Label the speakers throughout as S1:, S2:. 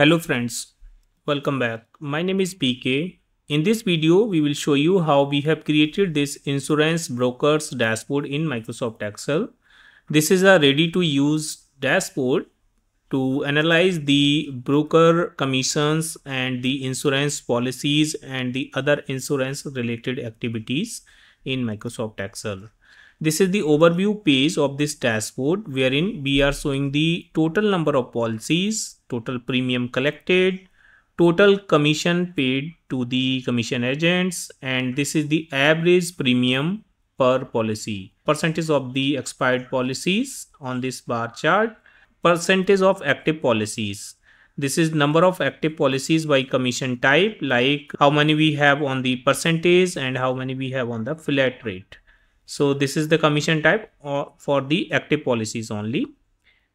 S1: Hello friends, welcome back. My name is PK. In this video, we will show you how we have created this insurance brokers dashboard in Microsoft Excel. This is a ready to use dashboard to analyze the broker commissions and the insurance policies and the other insurance related activities in Microsoft Excel. This is the overview page of this dashboard wherein we are showing the total number of policies, total premium collected, total commission paid to the commission agents and this is the average premium per policy. Percentage of the expired policies on this bar chart, percentage of active policies. This is number of active policies by commission type like how many we have on the percentage and how many we have on the flat rate. So this is the commission type uh, for the active policies only.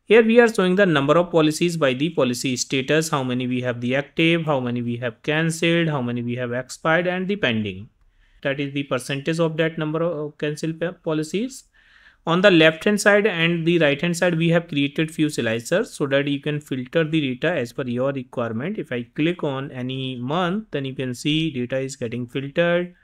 S1: Here we are showing the number of policies by the policy status, how many we have the active, how many we have cancelled, how many we have expired and the pending. That is the percentage of that number of cancelled policies. On the left hand side and the right hand side we have created few slicers so that you can filter the data as per your requirement. If I click on any month then you can see data is getting filtered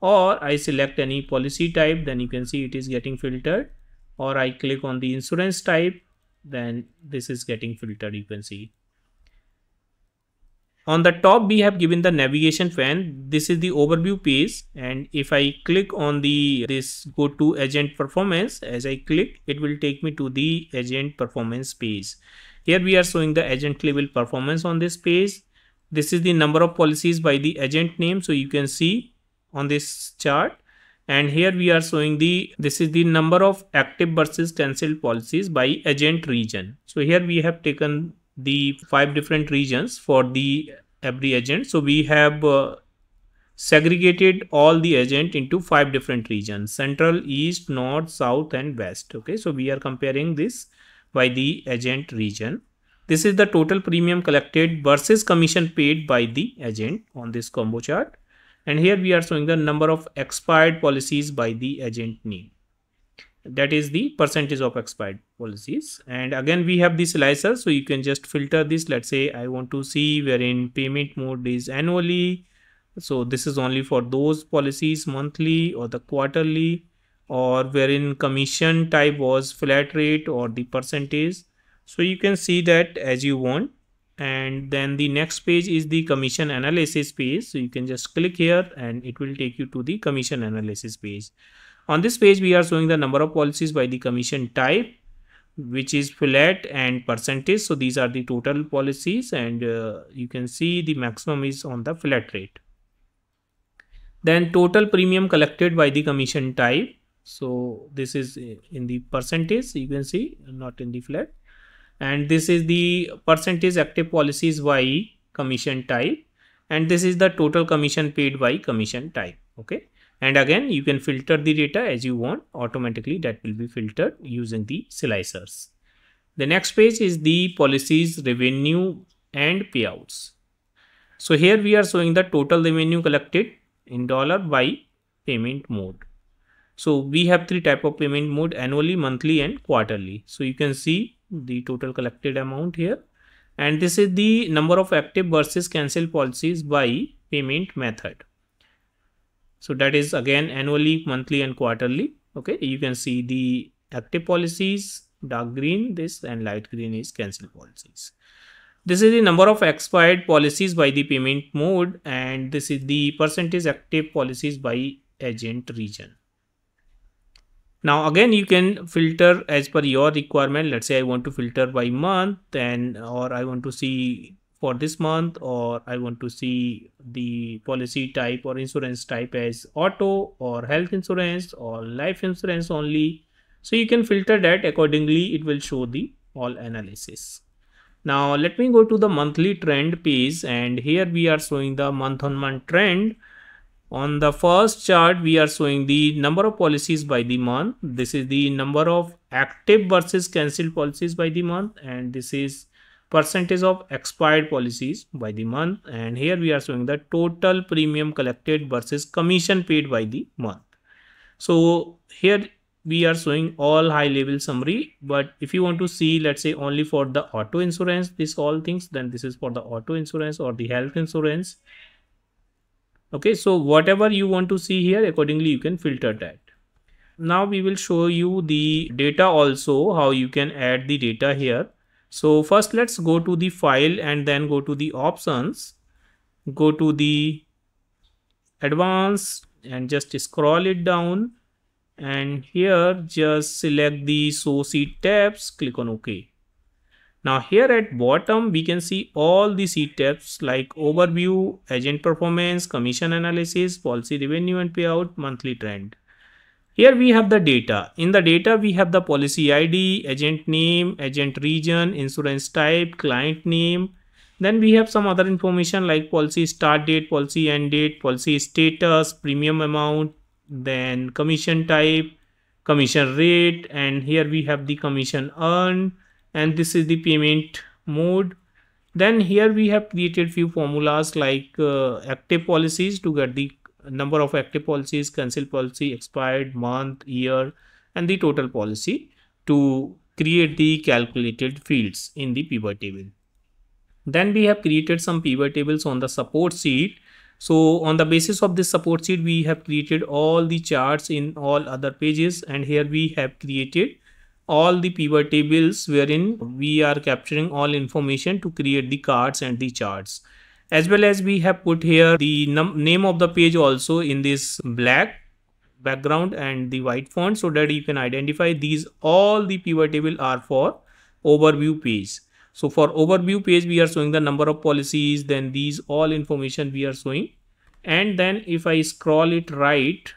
S1: or I select any policy type then you can see it is getting filtered. Or I click on the insurance type then this is getting filtered you can see. On the top we have given the navigation pane this is the overview page. And if i click on the this go to agent performance as i click it will take me to the agent performance page. Here we are showing the agent level performance on this page. This is the number of policies by the agent name. So you can see on this chart. And here we are showing the this is the number of active versus cancelled policies by agent region. So here we have taken the five different regions for the every agent. So we have uh, segregated all the agent into five different regions central east north south and west. Okay so we are comparing this by the agent region. This is the total premium collected versus commission paid by the agent on this combo chart and here we are showing the number of expired policies by the agent name that is the percentage of expired policies. And again we have the slicer so you can just filter this. Let's say i want to see wherein payment mode is annually. So this is only for those policies monthly or the quarterly or wherein commission type was flat rate or the percentage. So you can see that as you want and then the next page is the commission analysis page. So you can just click here and it will take you to the commission analysis page. On this page we are showing the number of policies by the commission type which is flat and percentage. So these are the total policies and uh, you can see the maximum is on the flat rate. Then total premium collected by the commission type. So this is in the percentage you can see not in the flat and this is the percentage active policies by commission type. And this is the total commission paid by commission type okay? And again you can filter the data as you want. Automatically that will be filtered using the slicers. The next page is the policies revenue and payouts. So here we are showing the total revenue collected in dollar by payment mode. So we have three type of payment mode annually monthly and quarterly. So you can see the total collected amount here. And this is the number of active versus cancel policies by payment method. So that is again annually monthly and quarterly. Okay you can see the active policies dark green this and light green is cancel policies. This is the number of expired policies by the payment mode and this is the percentage active policies by agent region now again you can filter as per your requirement. Let's say i want to filter by month and or i want to see for this month or i want to see the policy type or insurance type as auto or health insurance or life insurance only. So you can filter that. Accordingly it will show the all analysis. Now let me go to the monthly trend page and here we are showing the month on month trend on the first chart, we are showing the number of policies by the month. This is the number of active versus cancelled policies by the month. And this is percentage of expired policies by the month. And here we are showing the total premium collected versus commission paid by the month. So here we are showing all high level summary but if you want to see let's say only for the auto insurance this all things then this is for the auto insurance or the health insurance okay so whatever you want to see here accordingly you can filter that. Now we will show you the data also how you can add the data here. So first let's go to the file and then go to the options. Go to the advanced and just scroll it down. And here just select the show sheet tabs click on ok now here at bottom we can see all the C tabs like overview agent performance commission analysis policy revenue and payout monthly trend. Here we have the data. In the data we have the policy id agent name agent region insurance type client name. Then we have some other information like policy start date policy end date policy status premium amount then commission type commission rate and here we have the commission earned and this is the payment mode. Then here we have created few formulas like uh, active policies to get the number of active policies cancel policy expired month year and the total policy to create the calculated fields in the pivot table. Then we have created some pivot tables on the support sheet. So on the basis of this support sheet, we have created all the charts in all other pages and here we have created all the pivot tables wherein we are capturing all information to create the cards and the charts. As well as we have put here the name of the page also in this black background and the white font so that you can identify these all the pivot table are for overview page. So for overview page, we are showing the number of policies, then these all information we are showing. And then if I scroll it right,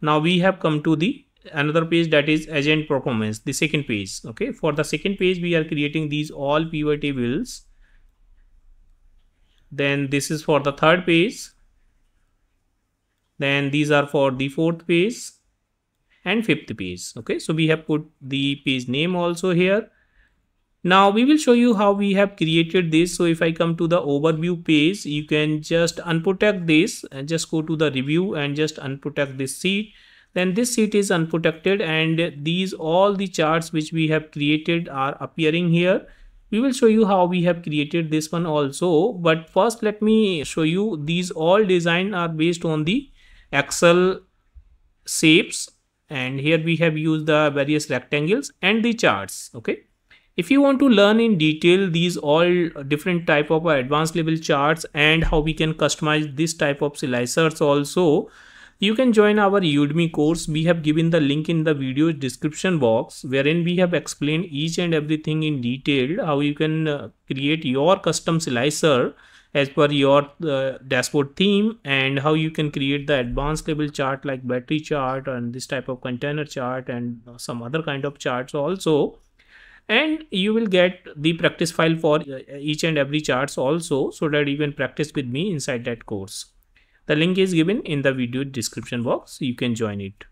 S1: now we have come to the another page that is agent performance, the second page. Okay, for the second page, we are creating these all pivot tables. Then this is for the third page. Then these are for the fourth page and fifth page. Okay, so we have put the page name also here now we will show you how we have created this. So if I come to the overview page, you can just unprotect this and just go to the review and just unprotect this sheet. Then this sheet is unprotected and these all the charts which we have created are appearing here. We will show you how we have created this one also. But first let me show you these all design are based on the Excel shapes and here we have used the various rectangles and the charts okay if you want to learn in detail these all different type of advanced level charts and how we can customize this type of slicers also, you can join our Udemy course. We have given the link in the video description box wherein we have explained each and everything in detail how you can uh, create your custom slicer as per your uh, dashboard theme and how you can create the advanced level chart like battery chart and this type of container chart and some other kind of charts also and you will get the practice file for uh, each and every charts also so that you can practice with me inside that course the link is given in the video description box you can join it.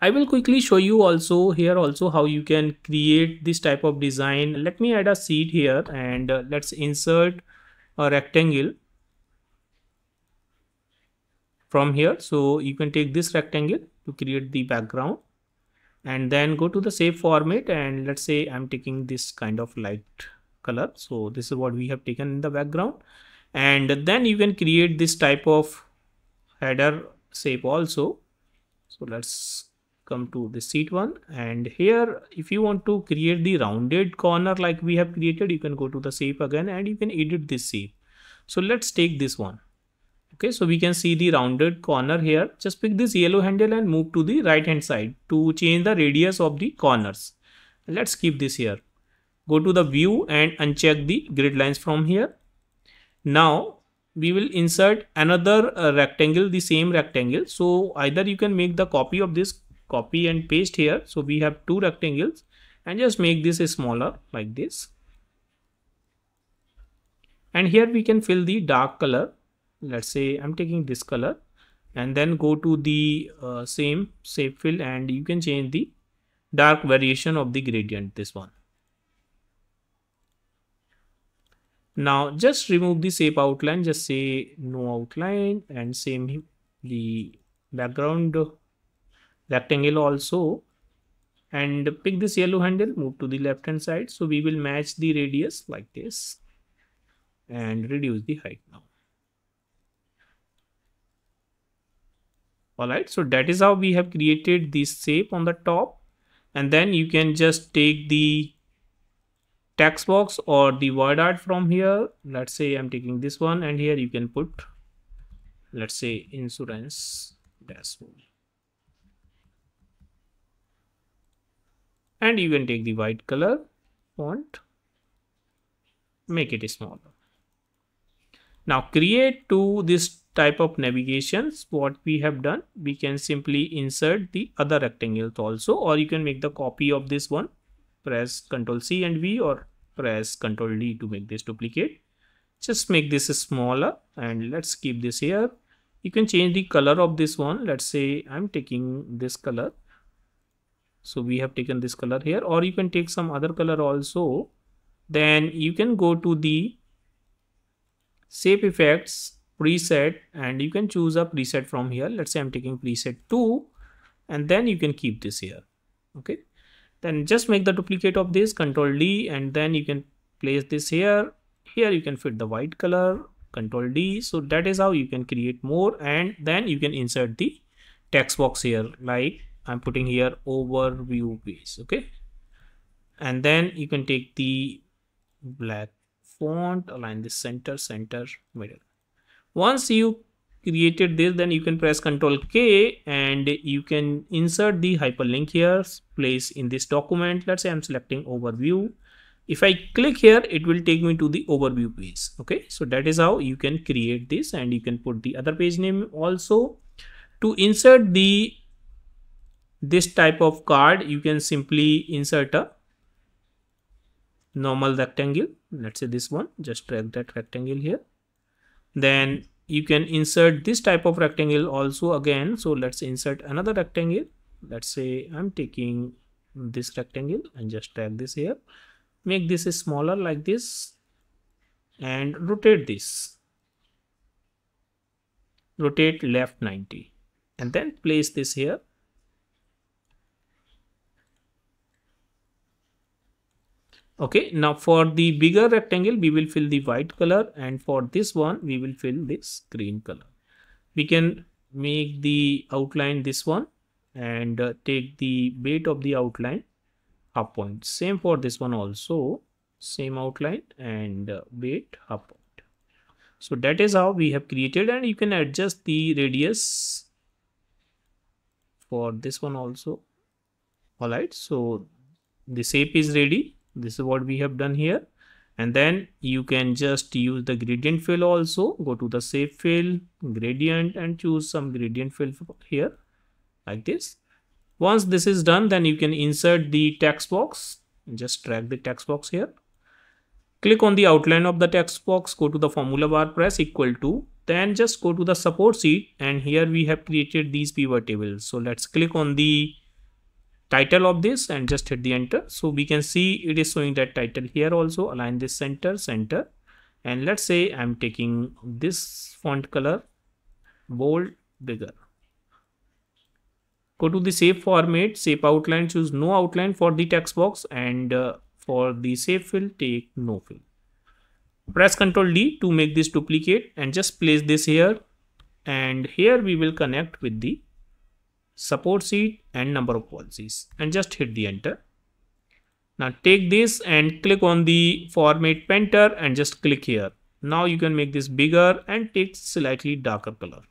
S1: I will quickly show you also here also how you can create this type of design. Let me add a seed here and uh, let's insert a rectangle from here. So you can take this rectangle to create the background and then go to the shape format and let's say i'm taking this kind of light color. So this is what we have taken in the background and then you can create this type of header shape also. So let's come to the sheet one. And here if you want to create the rounded corner like we have created you can go to the shape again and you can edit this shape. So let's take this one. Okay so we can see the rounded corner here. Just pick this yellow handle and move to the right hand side to change the radius of the corners. Let's keep this here. Go to the view and uncheck the grid lines from here now we will insert another uh, rectangle the same rectangle. So either you can make the copy of this copy and paste here. So we have two rectangles and just make this smaller like this. And here we can fill the dark color. Let's say i'm taking this color and then go to the uh, same shape fill and you can change the dark variation of the gradient this one now just remove the shape outline just say no outline and same the background rectangle also. And pick this yellow handle move to the left hand side. So we will match the radius like this and reduce the height now. All right so that is how we have created this shape on the top. And then you can just take the text box or the word art from here. Let's say i'm taking this one and here you can put let's say insurance dashboard. And you can take the white color font make it smaller. Now create to this type of navigations what we have done we can simply insert the other rectangles also or you can make the copy of this one press ctrl c and v or press ctrl d to make this duplicate. Just make this smaller and let's keep this here. You can change the color of this one. Let's say i'm taking this color. So we have taken this color here or you can take some other color also. Then you can go to the shape effects preset and you can choose a preset from here. Let's say i'm taking preset 2 and then you can keep this here. Okay then just make the duplicate of this control d and then you can place this here. Here you can fit the white color control d. So that is how you can create more. And then you can insert the text box here like i'm putting here overview base okay? And then you can take the black font align the center center middle. Once you created this then you can press ctrl k and you can insert the hyperlink here place in this document. Let's say i'm selecting overview. If i click here it will take me to the overview page. Okay so that is how you can create this and you can put the other page name also. To insert the this type of card you can simply insert a normal rectangle. Let's say this one just drag that rectangle here. Then you can insert this type of rectangle also again. So let's insert another rectangle. Let's say i'm taking this rectangle and just drag this here. Make this smaller like this and rotate this. Rotate left 90 and then place this here okay now for the bigger rectangle we will fill the white color and for this one we will fill this green color. We can make the outline this one and uh, take the weight of the outline half point. Same for this one also same outline and uh, weight half point. So that is how we have created and you can adjust the radius for this one also. All right so the shape is ready this is what we have done here. And then you can just use the gradient fill also. Go to the shape fill gradient and choose some gradient fill here like this. Once this is done then you can insert the text box. Just drag the text box here. Click on the outline of the text box. Go to the formula bar press equal to. Then just go to the support sheet. And here we have created these pivot tables. So let's click on the title of this and just hit the enter. So we can see it is showing that title here also align this center center. And let's say i'm taking this font color bold bigger. Go to the shape format shape outline choose no outline for the text box. And uh, for the shape fill take no fill. Press ctrl d to make this duplicate and just place this here. And here we will connect with the support sheet and number of policies and just hit the enter. Now take this and click on the format painter and just click here. Now you can make this bigger and take slightly darker color.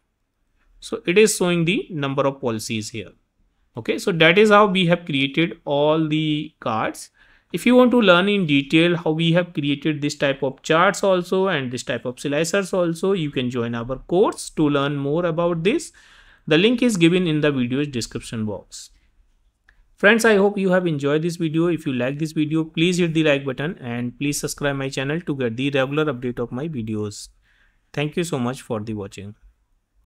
S1: So it is showing the number of policies here. Okay, so that is how we have created all the cards. If you want to learn in detail how we have created this type of charts also and this type of slicers also, you can join our course to learn more about this. The link is given in the video's description box. Friends, I hope you have enjoyed this video. If you like this video, please hit the like button and please subscribe my channel to get the regular update of my videos. Thank you so much for the watching.